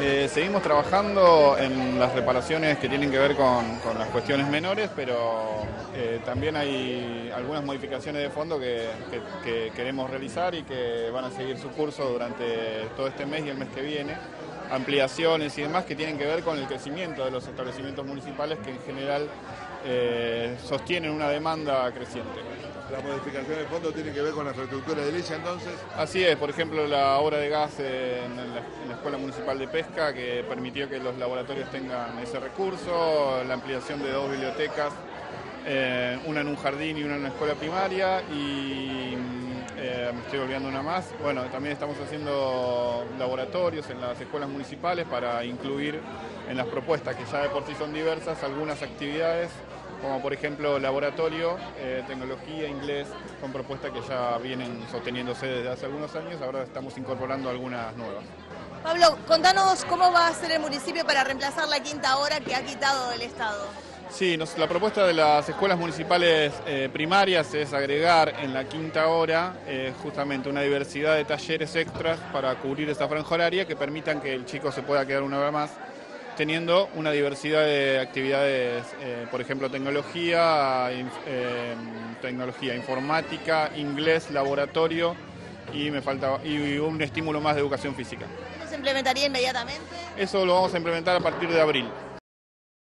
Eh, seguimos trabajando en las reparaciones que tienen que ver con, con las cuestiones menores, pero eh, también hay algunas modificaciones de fondo que, que- que queremos realizar y que van a seguir su curso durante todo este mes y el mes que viene. Ampliaciones y demás que tienen que ver con el crecimiento de los establecimientos municipales que en general eh, sostienen una demanda creciente. La modificación de fondo tiene que ver con la infraestructura de Licia, entonces. Así es, por ejemplo, la obra de gas en en la Escuela Municipal de Pesca que permitió que los laboratorios tengan ese recurso, la ampliación de dos bibliotecas, eh, una en un jardín y una en una escuela primaria y mm, eh, me estoy olvidando una más. Bueno, también estamos haciendo laboratorios en las escuelas municipales para incluir en las propuestas, que ya de por sí son diversas, algunas actividades como por ejemplo laboratorio, eh, tecnología, inglés, son propuestas que ya vienen sosteniéndose desde hace algunos años, ahora estamos incorporando algunas nuevas. Pablo, contanos cómo va a ser el municipio para reemplazar la quinta hora que ha quitado el Estado. Sí, la propuesta de las escuelas municipales eh, primarias es agregar en la quinta hora eh, justamente una diversidad de talleres extras para cubrir esa franja horaria que permitan que el chico se pueda quedar una hora más teniendo una diversidad de actividades, eh, por ejemplo, tecnología, tecnología informática, inglés, laboratorio y me falta y un estímulo más de educación física. ¿Esto se implementaría inmediatamente? Eso lo vamos a implementar a partir de abril.